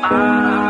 Ah.